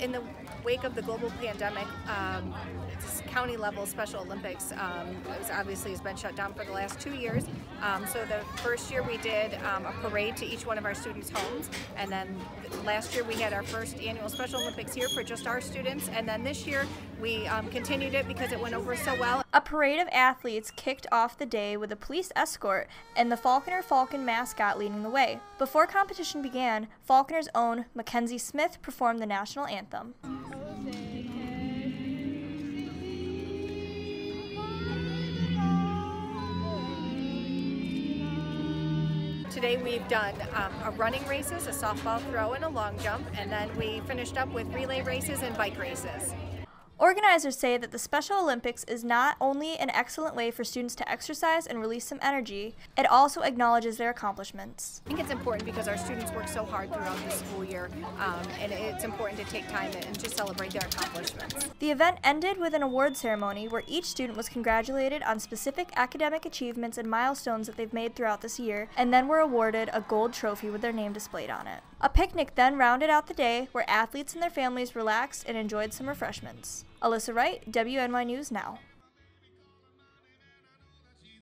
In the wake of the global pandemic, um, county level Special Olympics um, obviously has been shut down for the last two years. Um, so the first year we did um, a parade to each one of our students' homes, and then last year we had our first annual Special Olympics here for just our students, and then this year we um, continued it because it went over so well. A parade of athletes kicked off the day with a police escort and the Falconer Falcon mascot leading the way. Before competition began, Falconer's own Mackenzie Smith performed the national anthem. Today we've done um, a running races, a softball throw, and a long jump, and then we finished up with relay races and bike races. Organizers say that the Special Olympics is not only an excellent way for students to exercise and release some energy, it also acknowledges their accomplishments. I think it's important because our students work so hard throughout the school year, um, and it's important to take time and to celebrate their accomplishments. The event ended with an award ceremony where each student was congratulated on specific academic achievements and milestones that they've made throughout this year, and then were awarded a gold trophy with their name displayed on it. A picnic then rounded out the day where athletes and their families relaxed and enjoyed some refreshments. Alyssa Wright, WNY News Now.